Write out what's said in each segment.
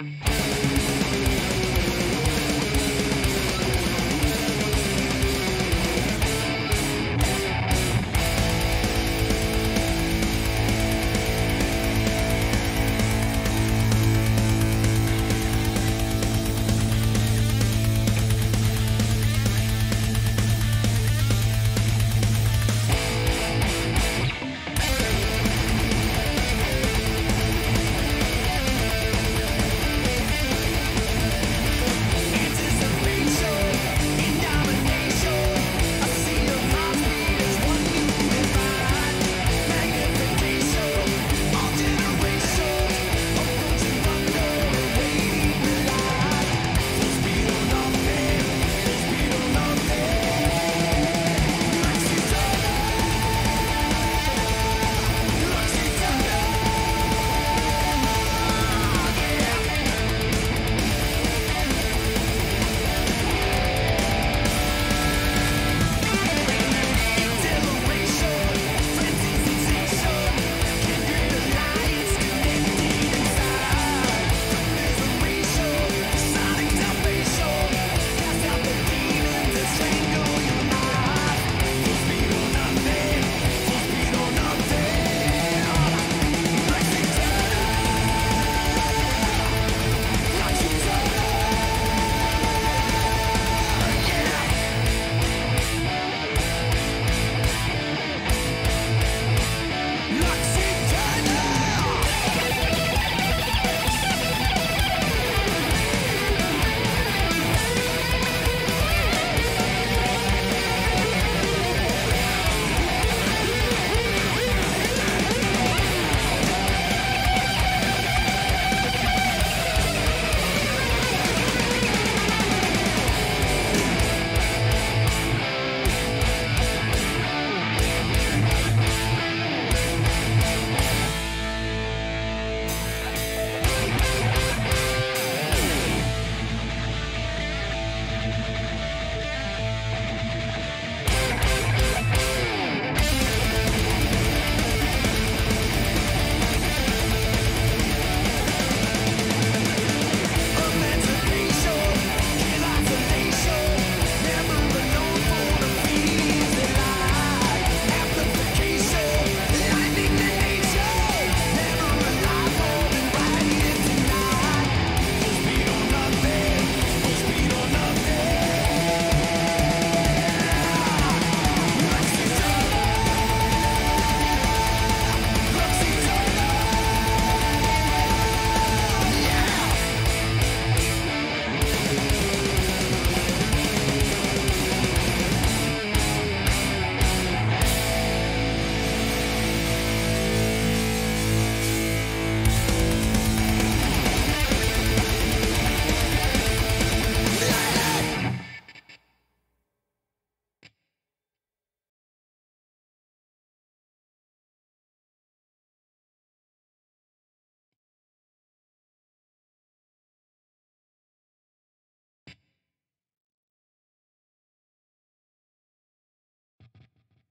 Mm-hmm.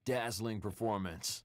Dazzling performance.